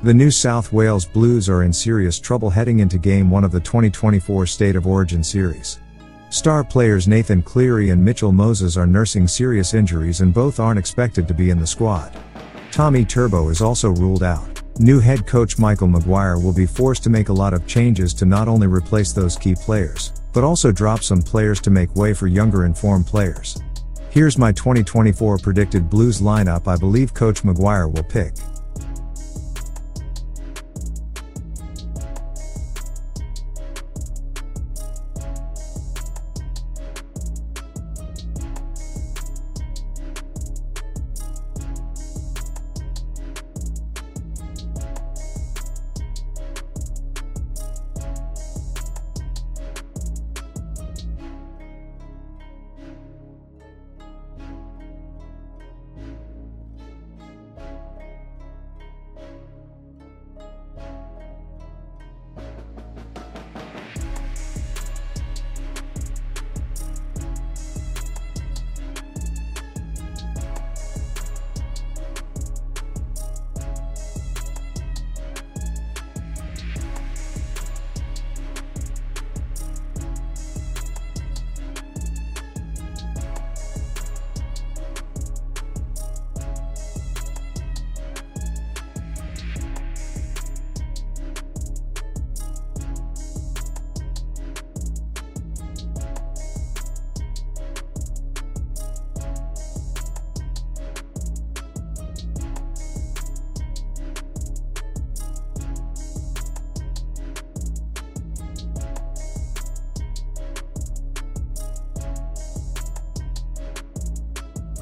The New South Wales Blues are in serious trouble heading into Game 1 of the 2024 State of Origin Series. Star players Nathan Cleary and Mitchell Moses are nursing serious injuries and both aren't expected to be in the squad. Tommy Turbo is also ruled out. New head coach Michael Maguire will be forced to make a lot of changes to not only replace those key players, but also drop some players to make way for younger informed players. Here's my 2024 predicted Blues lineup I believe Coach Maguire will pick.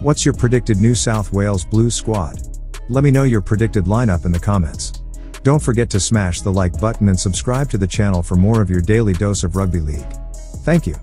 What's your predicted New South Wales Blues squad? Let me know your predicted lineup in the comments. Don't forget to smash the like button and subscribe to the channel for more of your daily dose of rugby league. Thank you.